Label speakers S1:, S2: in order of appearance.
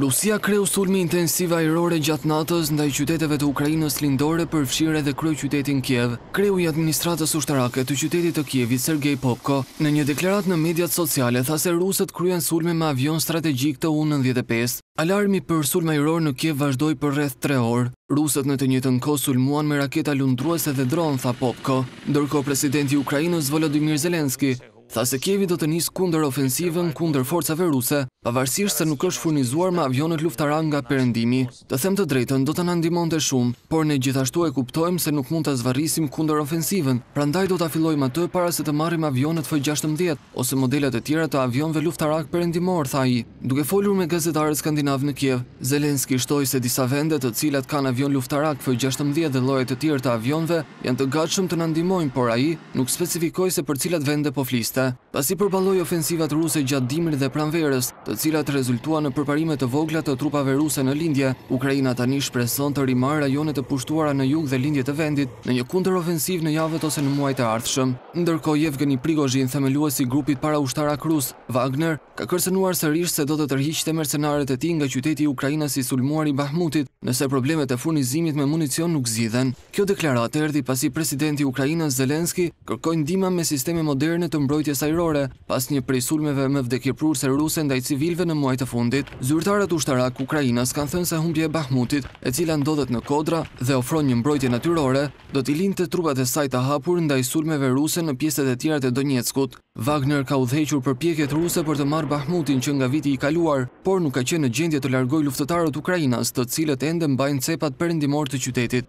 S1: Rusia kreu sulme intensive ajrore gjatë natës ndaj qyteteve të Ukrainës lindore, përfshirë edhe kryeqytetin Kiev. Kreu i administratës ushtarake të qytetit të Kievit, Sergei Popko, në një deklaratë në mediat sociale tha se rusët kryen sulme me avionë strategjikë TU nëntëdhjetë e pesë. Alarmi për sulm ajror në Kiev vazhdoi për rreth tre orë. Rusët në të njëjtën kohë sulmuan me raketa lundruese dhe dronë, tha Popko. Ndërkohë presidenti i Ukrainës, Volodymyr Zelensky, tha se Kievi do të nisë kundërofensivën kundër forcave ruse, pavarësisht se nuk është furnizuar me avionët luftarakë nga Perëndimi. Të them të drejtën, do të na ndihmonte shumë, por ne gjithashtu e kuptojmë se nuk mund ta zvarrisim kundërofensivën, prandaj do ta fillojmë atë para se të marrim avionët F gjashtëmbëdhjetë ose modelet e tjera të avionëve luftarakë perëndimorë, tha ai. Duke folur me gazetarët skandinavë në Kiev, Zelensky shtoi se disa vende të cilat kanë avionë luftarakë F gjashtëmbëdhjetë dhe lloje të tjerë të avionëve janë të gatshëm të na ndihmojnë, por ai, Nuk specifikoi se për cilat vende po fliste, pasi përballoi ofensivat ruse gjatë dimrit dhe pranverës, të cilat rezultuan në përparime të vogla të trupave ruse në lindje, Ukraina tani shpreson të rimarrë rajonet e pushtuara në jug dhe lindje të vendit në një kundërofensivë në javët ose në muajt e ardhshëm. Ndërkohë, Yevgeny Prigozhin, themelues i grupit paraushtarak rus, Wagner, ka kërcënuar sërish se do të tërhiqte mercenarët e tij nga qyteti ukrainas i sulmuar i Bahmutit, nëse problemet e furnizimit me municion nuk zgjidhen. Kjo deklaratë erdhi pasi presidenti ukrainas Zelensky kërkoi ndihma me sisteme moderne të mbrojtjes ajrore, pas një prej sulmeve më vdekjeprurëse ruse ndaj civilëve në muajt e fundit. Zyrtarët ushtarakë ukrainas kanë thënë se humbja e Bahmutit, e cila ndodhet në kodra dhe ofron një mbrojtje natyrore, do t'i linte trupat e saj të hapur ndaj sulmeve ruse në pjesët e tjera të Donjeckut. Wagner ka udhëhequr përpjekjet ruse për të marrë Bahmutin që nga viti i kaluar, por nuk ka qenë në gjendje të largojë luftëtarët ukrainas, të cilët ende mbajnë cepat perëndimorë të qytetit.